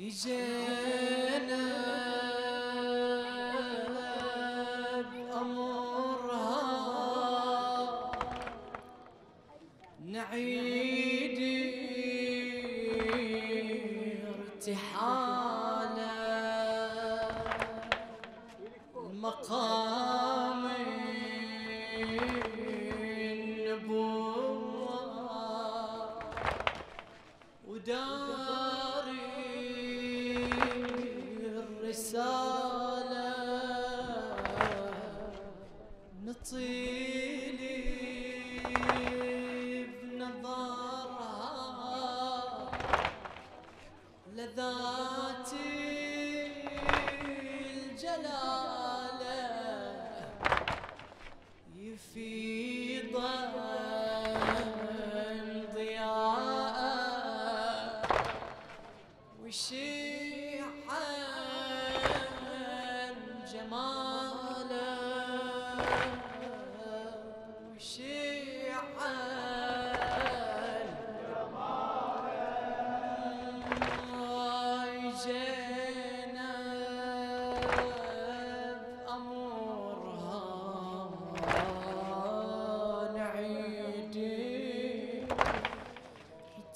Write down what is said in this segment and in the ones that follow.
إجانا بأمرها نعيد ارتحالا المقام النبوة. ودار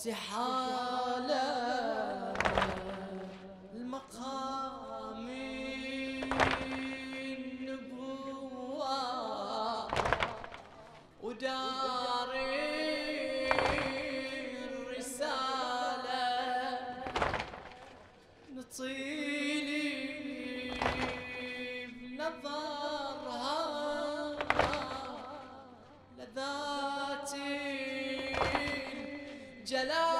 سحاب Jala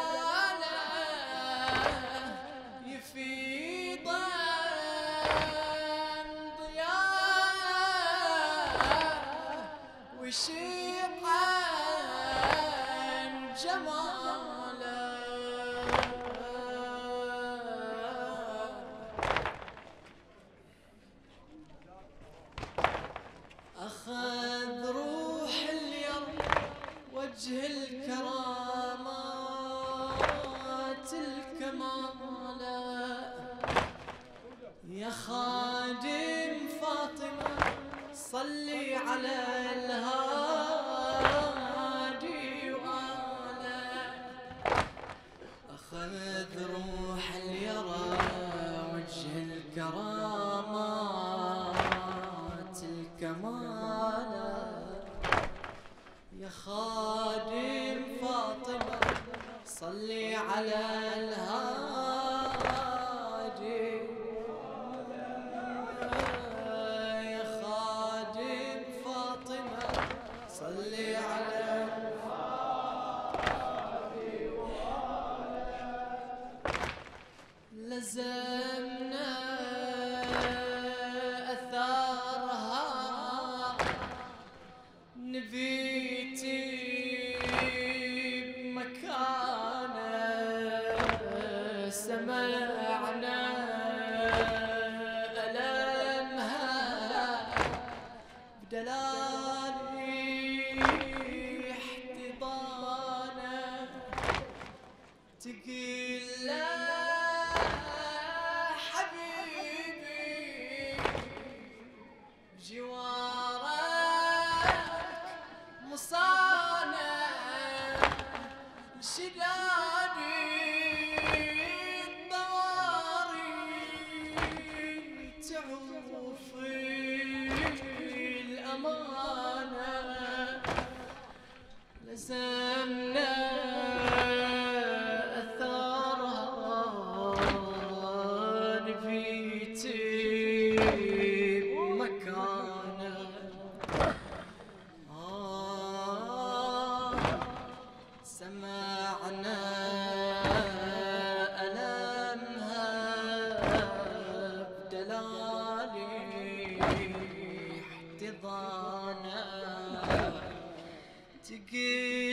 كرامات الكمالة. يا خادم فاطمة صلي على الهادي. يا خادم فاطمة صلي على الهادي. لزم chiki to give.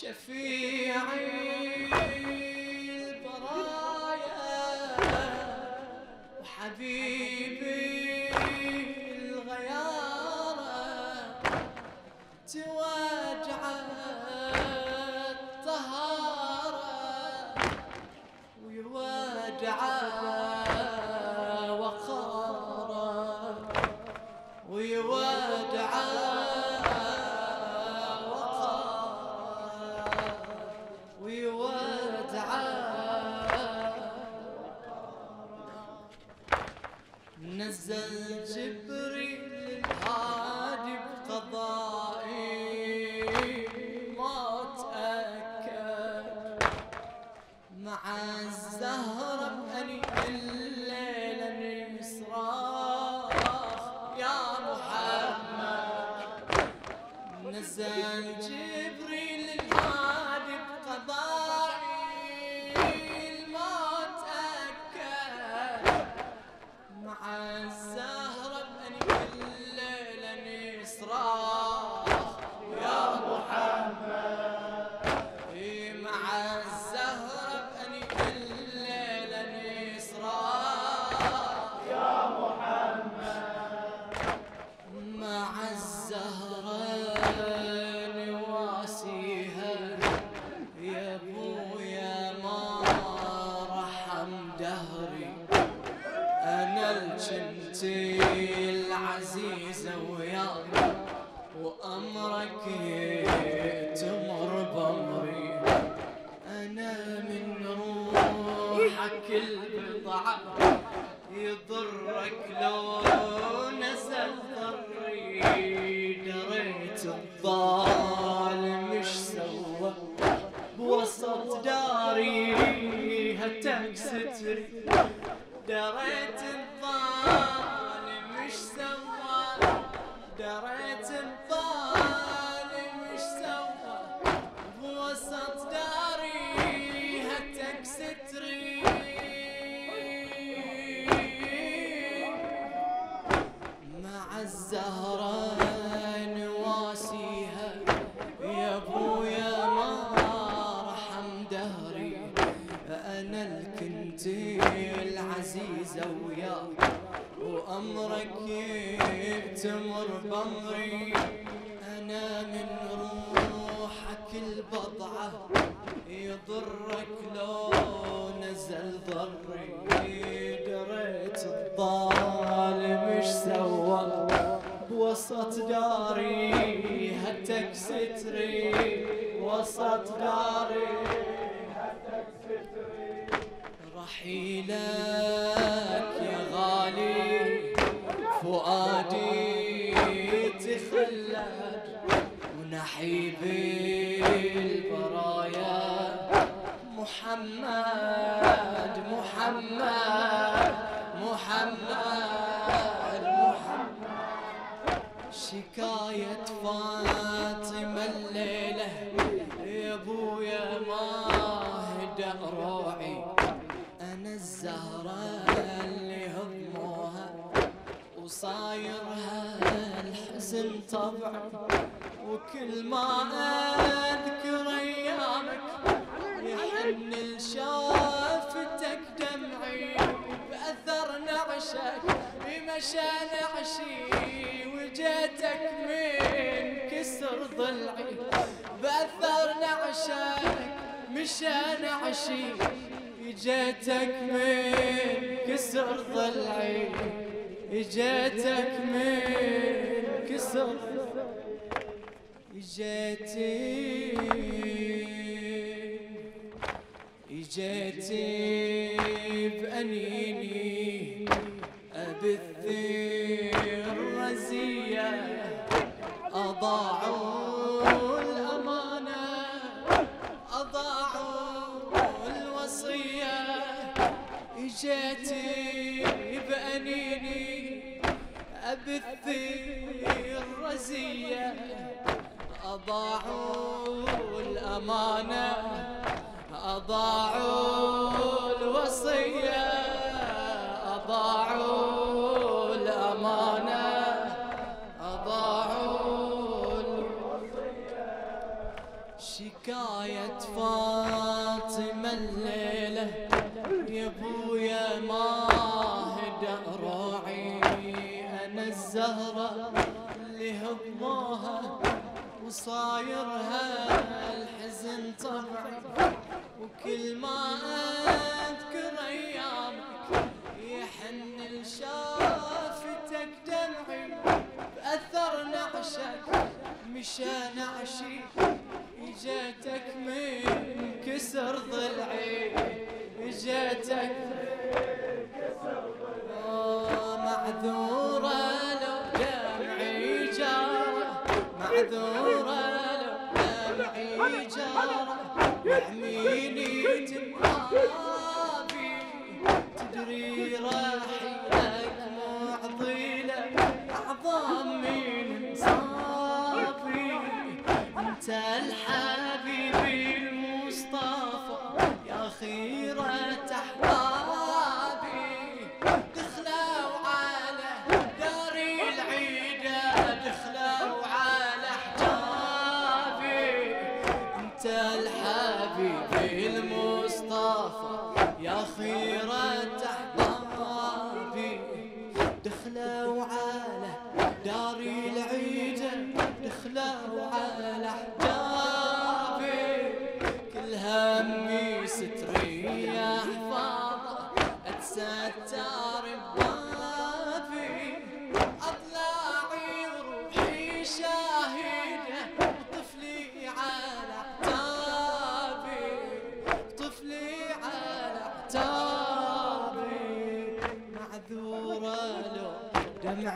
شفيعي البرايا وحبيبي searching. يضرك لو نسى ضري دريت الظالم اش سوى؟ بوسط داري هتك ستري دريت الزهراء نواسيها يا أبويا ما رحم دهري. أنا الكنت العزيزة وياك وأمرك يبتمر بأمري. أنا من روحك البضعة يضرك لو نزل ضري. داري هتك ستري وسط داري. هتك ستري رحيلك يا غالي فؤادي تخلد. ونحيب البرايا محمد محمد. حكاية فاطمة الليلة. يا أبويا ما هدى روعي أنا الزهرة اللي هضموها وصايرها الحزن طبعي وكل ما أنا ضلعي باثر نعشك مشى نعشي جيتك من كسر ضلعي جيتك من كسر جيتي جيتي بأنيني أبث الرزية أضاعوا الأمانة أضاعوا الوصية أضاعوا الأمانة أضاعوا شكاية فاطمة الليلة يا أبويا ما هدأ الزهرة اللي هضموها وصايرها الحزن طبعي وكل ما أذكر ايامك يحن لشافتك دمعي بأثر نعشك مشى نعشي اجيتك من كسر ضلعي اجيتك المصطفى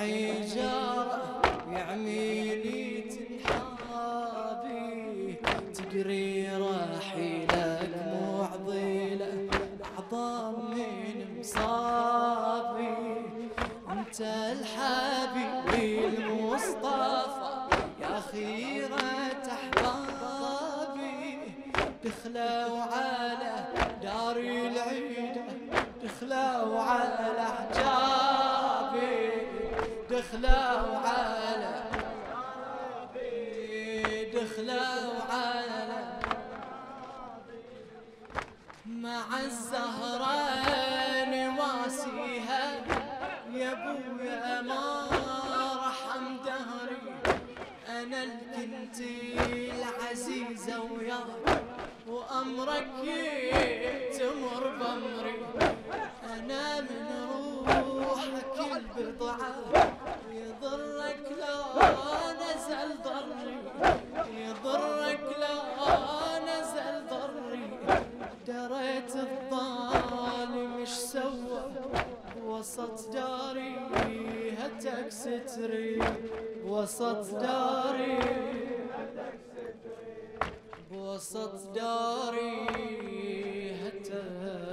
دمعي جارة يعميني تنحابي تدري راحلك معضلة أعظم من مصابي. أنت الحبيب مع الزهرة نواسيها يا أبويا ما رحم دهري أنا الكنت العزيزة وياك وأمرك يتمر بأمري. أنا من روحك البضعة يضرك لو نزل ضري. وسط داري هتك ستري وسط داري وسط داري هتك